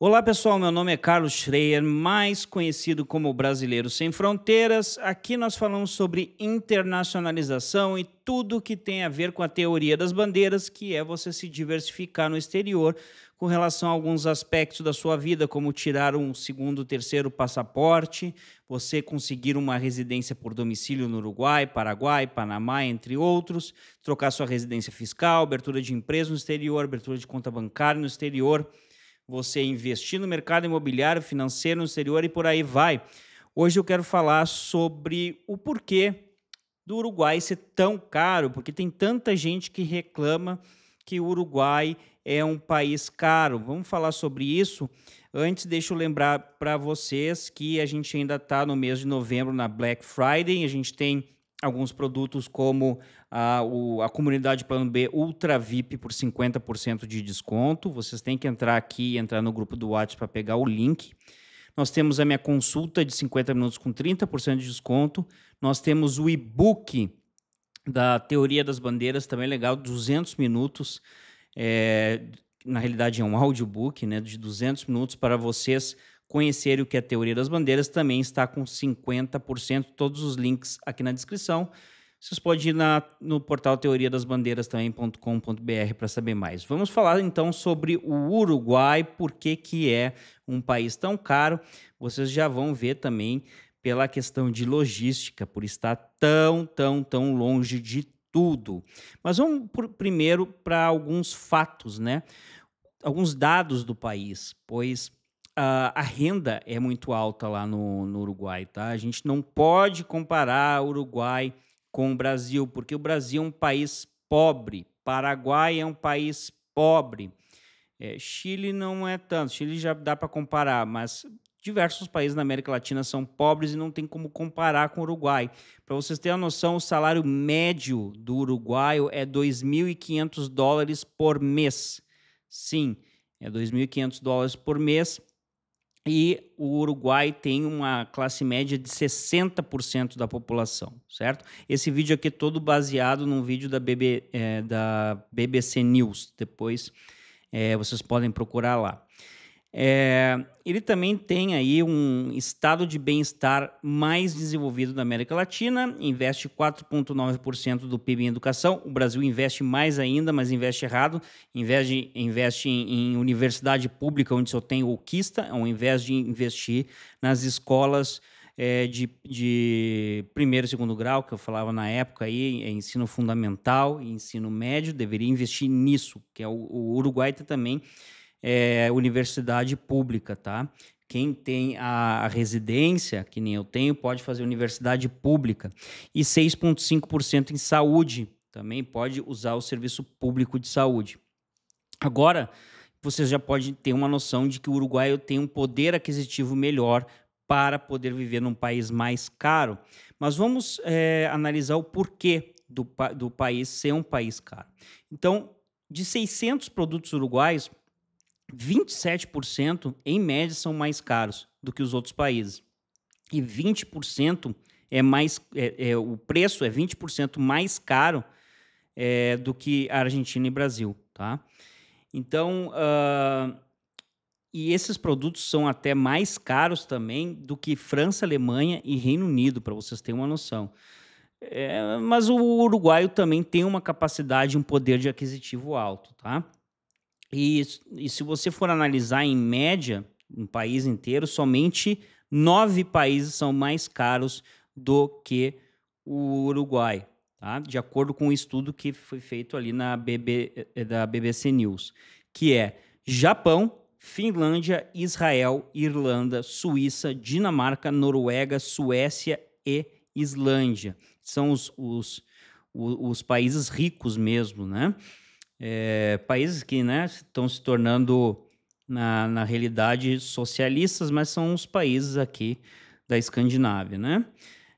Olá pessoal, meu nome é Carlos Schreier, mais conhecido como Brasileiro Sem Fronteiras. Aqui nós falamos sobre internacionalização e tudo que tem a ver com a teoria das bandeiras, que é você se diversificar no exterior com relação a alguns aspectos da sua vida, como tirar um segundo, terceiro passaporte, você conseguir uma residência por domicílio no Uruguai, Paraguai, Panamá, entre outros, trocar sua residência fiscal, abertura de empresa no exterior, abertura de conta bancária no exterior você investir no mercado imobiliário, financeiro no exterior e por aí vai. Hoje eu quero falar sobre o porquê do Uruguai ser tão caro, porque tem tanta gente que reclama que o Uruguai é um país caro. Vamos falar sobre isso. Antes, deixa eu lembrar para vocês que a gente ainda está no mês de novembro na Black Friday. A gente tem alguns produtos como a, o, a comunidade Plano B Ultra VIP por 50% de desconto. Vocês têm que entrar aqui entrar no grupo do WhatsApp para pegar o link. Nós temos a minha consulta de 50 minutos com 30% de desconto. Nós temos o e-book da Teoria das Bandeiras, também legal, 200 minutos. É, na realidade, é um audiobook né, de 200 minutos para vocês conhecer o que é a teoria das bandeiras, também está com 50%. Todos os links aqui na descrição. Vocês podem ir na, no portal teoria das bandeiras também.com.br para saber mais. Vamos falar então sobre o Uruguai, por que, que é um país tão caro. Vocês já vão ver também pela questão de logística, por estar tão, tão, tão longe de tudo. Mas vamos por, primeiro para alguns fatos, né? Alguns dados do país, pois Uh, a renda é muito alta lá no, no, Uruguai, tá? A gente não pode comparar o Uruguai com o Brasil, porque o Brasil é um país pobre, Paraguai é um país pobre, é, Chile não é tanto, Chile já dá para comparar, mas diversos países na América Latina são pobres e não tem como comparar com o Uruguai. Para vocês terem a noção, o salário médio do uruguaio é 2.500 dólares por mês. Sim, é 2.500 dólares por mês e o Uruguai tem uma classe média de 60% da população, certo? Esse vídeo aqui é todo baseado num vídeo da, BB, é, da BBC News, depois é, vocês podem procurar lá. É, ele também tem aí um estado de bem-estar mais desenvolvido da América Latina, investe 4,9% do PIB em educação. O Brasil investe mais ainda, mas investe errado. Investe, investe em, em universidade pública, onde só tem o quista, ao invés de investir nas escolas é, de, de, primeiro e segundo grau, que eu falava na época aí, é ensino fundamental e ensino médio, deveria investir nisso, que é o, o Uruguai também é, universidade pública, tá? Quem tem a, residência, que nem eu tenho, pode fazer universidade pública. E 6,5% em saúde, também pode usar o serviço público de saúde. Agora, você já pode ter uma noção de que o Uruguai tem um poder aquisitivo melhor para poder viver num país mais caro. Mas vamos é, analisar o porquê do, do país ser um país caro. Então, de 600 produtos uruguais, 27% em média são mais caros do que os outros países. E 20% é mais. É, é, o preço é 20% mais caro é, do que a Argentina e Brasil. Tá? Então. Uh, e esses produtos são até mais caros também do que França, Alemanha e Reino Unido, para vocês terem uma noção. É, mas o uruguaio também tem uma capacidade, um poder de aquisitivo alto, tá? E, e se você for analisar em média, no país inteiro, somente nove países são mais caros do que o Uruguai, tá? de acordo com um estudo que foi feito ali na BB, eh, da BBC News, que é Japão, Finlândia, Israel, Irlanda, Suíça, Dinamarca, Noruega, Suécia e Islândia. São os, os, os, os países ricos mesmo, né? É, países que né, estão se tornando, na, na realidade, socialistas, mas são os países aqui da Escandinávia. Né?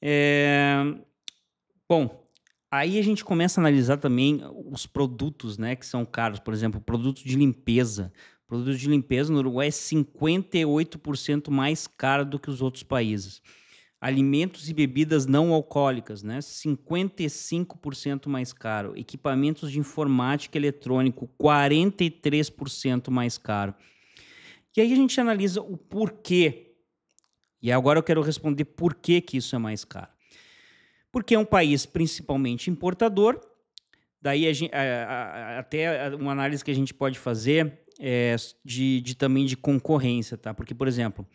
É, bom, aí a gente começa a analisar também os produtos né, que são caros. Por exemplo, produto de limpeza. Produto de limpeza no Uruguai é 58% mais caro do que os outros países alimentos e bebidas não alcoólicas, né? 55% mais caro. Equipamentos de informática eletrônico, 43% mais caro. E aí a gente analisa o porquê. E agora eu quero responder por que, que isso é mais caro. Porque é um país principalmente importador. Daí a gente, a, a, até uma análise que a gente pode fazer é de, de também de concorrência, tá? Porque, por exemplo,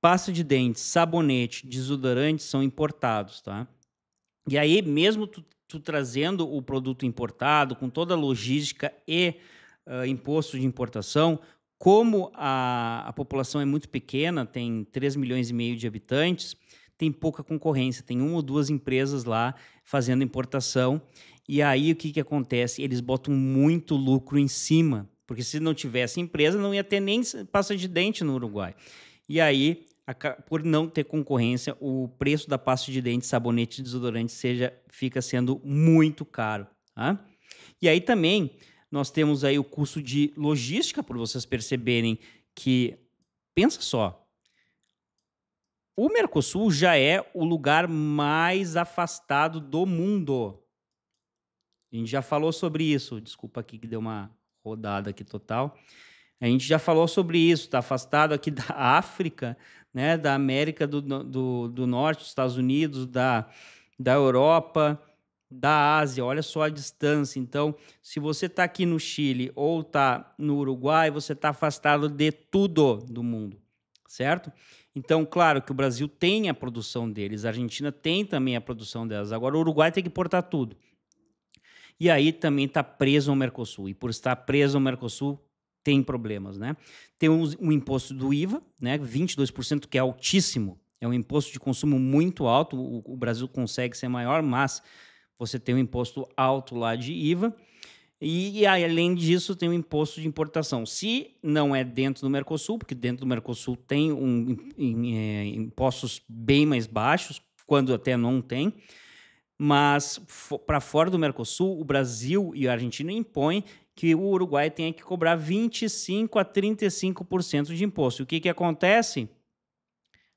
pasta de dentes, sabonete, desodorante são importados, tá? E aí, mesmo tu, tu trazendo o produto importado, com toda a logística e uh, imposto de importação, como a, a população é muito pequena, tem 3 milhões e meio de habitantes, tem pouca concorrência, tem uma ou duas empresas lá fazendo importação. E aí o que, que acontece? Eles botam muito lucro em cima, porque se não tivesse empresa, não ia ter nem pasta de dente no Uruguai. E aí, por não ter concorrência, o preço da pasta de dente, sabonete e desodorante seja, fica sendo muito caro. Tá? E aí também nós temos aí o custo de logística, por vocês perceberem que, pensa só, o Mercosul já é o lugar mais afastado do mundo. A gente já falou sobre isso. Desculpa aqui que deu uma rodada aqui total. A gente já falou sobre isso, está afastado aqui da África, né, da América do, do, do Norte, dos Estados Unidos, da, da Europa, da Ásia, olha só a distância. Então, se você está aqui no Chile ou está no Uruguai, você está afastado de tudo do mundo, certo? Então, claro que o Brasil tem a produção deles, a Argentina tem também a produção delas. Agora, o Uruguai tem que importar tudo. E aí também está preso ao Mercosul. E por estar preso ao Mercosul, tem problemas, né? Tem um, um imposto do IVA, né? 22%, que é altíssimo. É um imposto de consumo muito alto. O, o Brasil consegue ser maior, mas você tem um imposto alto lá de IVA. E, e, além disso, tem um imposto de importação. Se não é dentro do Mercosul, porque dentro do Mercosul tem um, é, impostos bem mais baixos, quando até não tem, mas para fora do Mercosul, o Brasil e a Argentina impõem que o Uruguai tenha que cobrar 25 a 35% de imposto. O que, que acontece?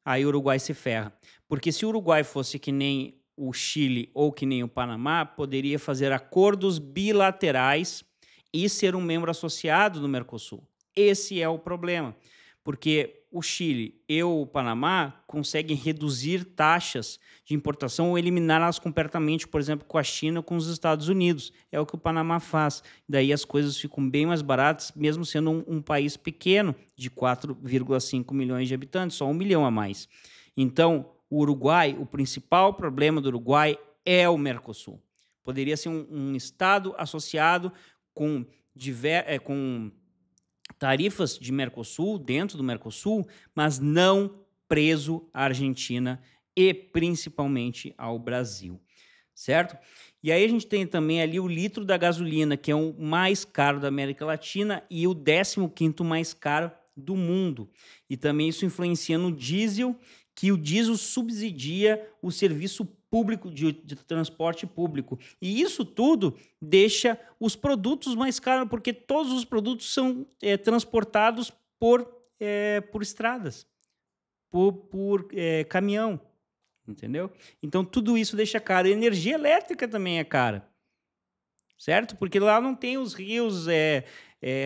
Aí o Uruguai se ferra. Porque se o Uruguai fosse que nem o Chile ou que nem o Panamá poderia fazer acordos bilaterais e ser um membro associado do Mercosul. Esse é o problema, porque o Chile e o Panamá conseguem reduzir taxas de importação ou eliminá-las completamente, por exemplo, com a China ou com os Estados Unidos. É o que o Panamá faz. Daí as coisas ficam bem mais baratas, mesmo sendo um, um país pequeno, de 4,5 milhões de habitantes, só um milhão a mais. Então, o Uruguai, o principal problema do Uruguai é o Mercosul. Poderia ser um, um Estado associado com, diver, é, com tarifas de Mercosul, dentro do Mercosul, mas não preso à Argentina e principalmente ao Brasil, certo? E aí a gente tem também ali o litro da gasolina, que é o mais caro da América Latina e o 15º mais caro do mundo. E também isso influencia no diesel que o diesel subsidia o serviço público de, de, transporte público. E isso tudo deixa os produtos mais caros, porque todos os produtos são é, transportados por, é, por estradas, por, por é, caminhão, entendeu? Então tudo isso deixa caro. Energia elétrica também é cara, certo? Porque lá não tem os rios,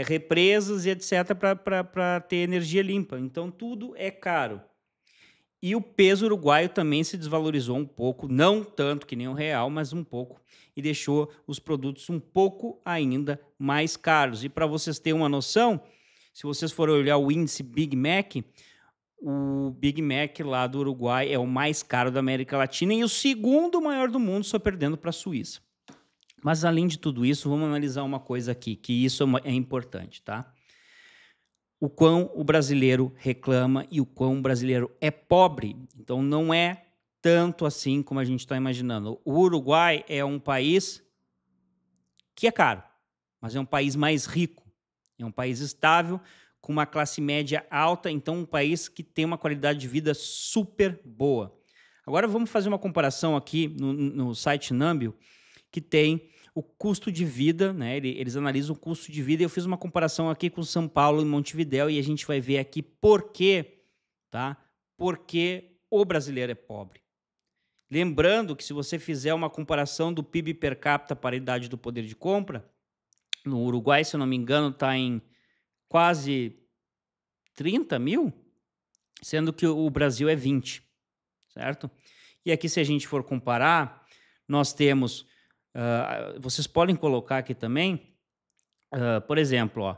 represas e etc. para ter energia limpa. Então tudo é caro. E o peso uruguaio também se desvalorizou um pouco, não tanto que nem o real, mas um pouco, e deixou os produtos um pouco ainda mais caros. E para vocês terem uma noção, se vocês forem olhar o índice Big Mac, o Big Mac lá do Uruguai é o mais caro da América Latina e o segundo maior do mundo, só perdendo para a Suíça. Mas além de tudo isso, vamos analisar uma coisa aqui, que isso é, é importante, tá? O quão o brasileiro reclama e o quão o brasileiro é pobre. Então não é tanto assim como a gente está imaginando. O Uruguai é um país que é caro, mas é um país mais rico, é um país estável, com uma classe média alta, então um país que tem uma qualidade de vida super boa. Agora vamos fazer uma comparação aqui no, no site Nambio, que tem o custo de vida, né? Eles analisam o custo de vida. Eu fiz uma comparação aqui com São Paulo e Montevidéu e a gente vai ver aqui por quê, tá? Porque o brasileiro é pobre. Lembrando que se você fizer uma comparação do PIB per capita para a idade do poder de compra, no Uruguai, se eu não me engano, está em quase 30 mil, sendo que o Brasil é 20, certo? E aqui, se a gente for comparar, nós temos, uh, vocês podem colocar aqui também, uh, por exemplo, ó,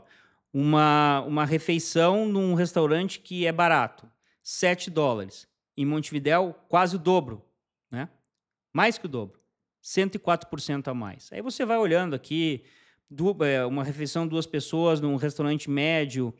uma, uma refeição num restaurante que é barato, 7 dólares. Em Montevidéu, quase o dobro, né? Mais que o dobro, 104% a mais. Aí você vai olhando aqui, é, uma refeição duas pessoas num restaurante médio,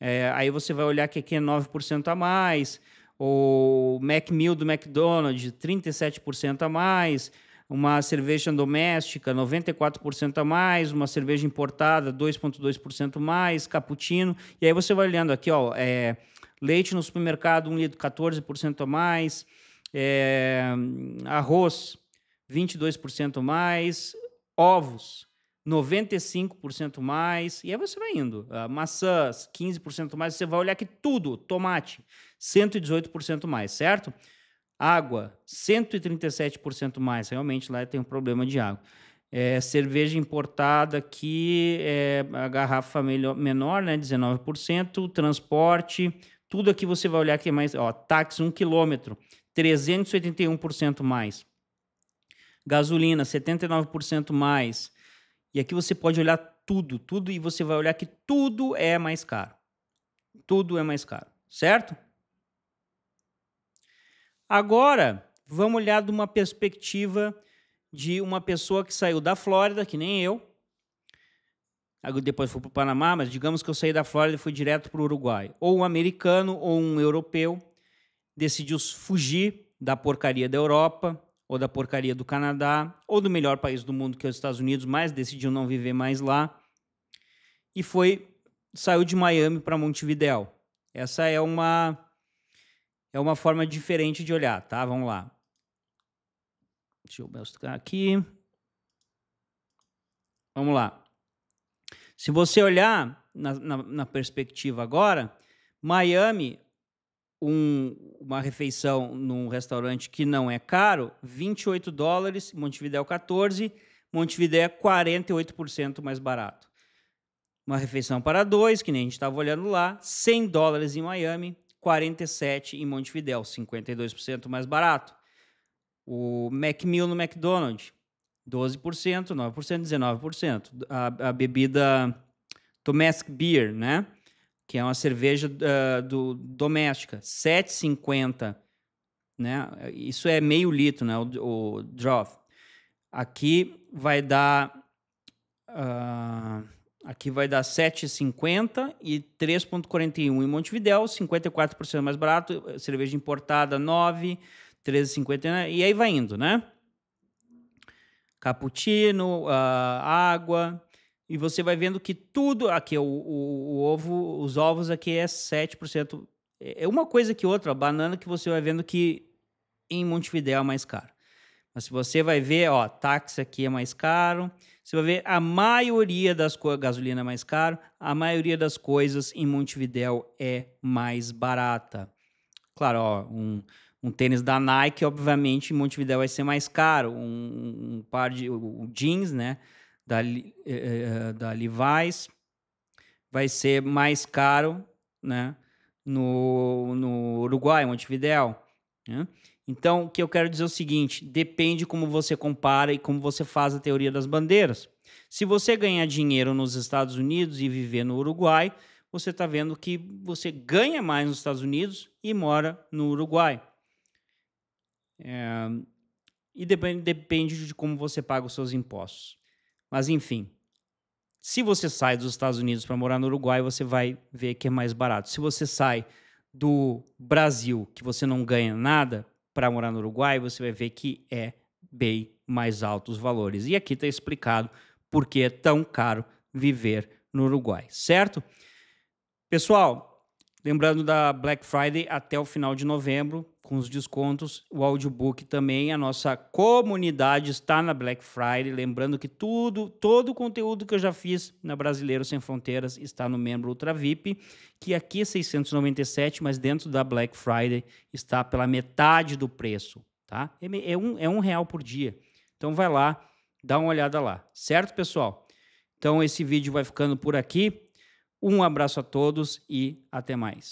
é, aí você vai olhar que aqui é 9% a mais, o Mac Meal do McDonald's, 37% a mais, uma cerveja doméstica, 94% a mais, uma cerveja importada, 2,2% mais, cappuccino, e aí você vai olhando aqui, ó, é, leite no supermercado, 1 litro, 14% a mais, é, arroz, 22% mais, ovos, 95% mais, e aí você vai indo. Uh, maçãs, 15% mais, você vai olhar que tudo, tomate, 118% mais, certo? Água, 137% mais, realmente lá tem um problema de água. É, cerveja importada aqui, é, a garrafa melhor, menor, né, 19%, transporte, tudo aqui você vai olhar que é mais, ó, táxi 1 quilômetro, 381% mais. Gasolina, 79% mais. E aqui você pode olhar tudo, tudo, e você vai olhar que tudo é mais caro. Tudo é mais caro, certo? Agora, vamos olhar de uma perspectiva de uma pessoa que saiu da Flórida, que nem eu. Depois fui para o Panamá, mas digamos que eu saí da Flórida e fui direto para o Uruguai. Ou um americano ou um europeu decidiu fugir da porcaria da Europa, ou da porcaria do Canadá, ou do melhor país do mundo, que é os Estados Unidos, mas decidiu não viver mais lá. E foi saiu de Miami para Montevidéu. Essa é uma é uma forma diferente de olhar, tá? Vamos lá. Deixa eu mostrar aqui. Vamos lá. Se você olhar na, na, na perspectiva agora, Miami um, uma refeição num restaurante que não é caro, 28 dólares, Montevidéu 14, Montevidéu é 48% mais barato. Uma refeição para dois, que nem a gente estava olhando lá, 100 dólares em Miami, 47 em Montevidéu, 52% mais barato. O Macmeal no McDonald's, 12%, 9%, 19%. A, a bebida domestic beer, né? que é uma cerveja uh, do, doméstica, 7,50, né? Isso é meio litro, né? O, o Droth. Aqui vai dar uh, aqui vai dar 7,50 e 3,41 em Montevidéu, 54% mais barato, cerveja importada 9, 13,50 e aí vai indo, né? Cappuccino, uh, água, e você vai vendo que tudo aqui, o, o, o ovo, os ovos aqui é 7%. É uma coisa que outra, a banana que você vai vendo que em Montevidéu é mais caro. Mas se você vai ver, ó, táxi aqui é mais caro. Você vai ver a maioria das coisas, gasolina é mais caro, a maioria das coisas em Montevidéu é mais barata. Claro, ó, um, um tênis da Nike, obviamente, em Montevidéu vai ser mais caro. Um, um par de um jeans, né? da, eh, da Levi's vai ser mais caro né, no, no Uruguai, Montevideo. Né? Então, o que eu quero dizer é o seguinte: depende como você compara e como você faz a teoria das bandeiras. Se você ganhar dinheiro nos Estados Unidos e viver no Uruguai, você está vendo que você ganha mais nos Estados Unidos e mora no Uruguai. É, e depende, depende de como você paga os seus impostos. Mas enfim, se você sai dos Estados Unidos para morar no Uruguai, você vai ver que é mais barato. Se você sai do Brasil, que você não ganha nada, para morar no Uruguai, você vai ver que é bem mais altos os valores. E aqui está explicado por que é tão caro viver no Uruguai, certo? Pessoal, lembrando da Black Friday até o final de novembro, com os descontos. O audiobook também, a nossa comunidade está na Black Friday. Lembrando que tudo, todo o conteúdo que eu já fiz na Brasileiro Sem Fronteiras está no membro Ultra VIP, que aqui é 697, mas dentro da Black Friday está pela metade do preço, tá? É, é um, é um real por dia. Então vai lá, dá uma olhada lá, certo, pessoal? Então esse vídeo vai ficando por aqui. Um abraço a todos e até mais.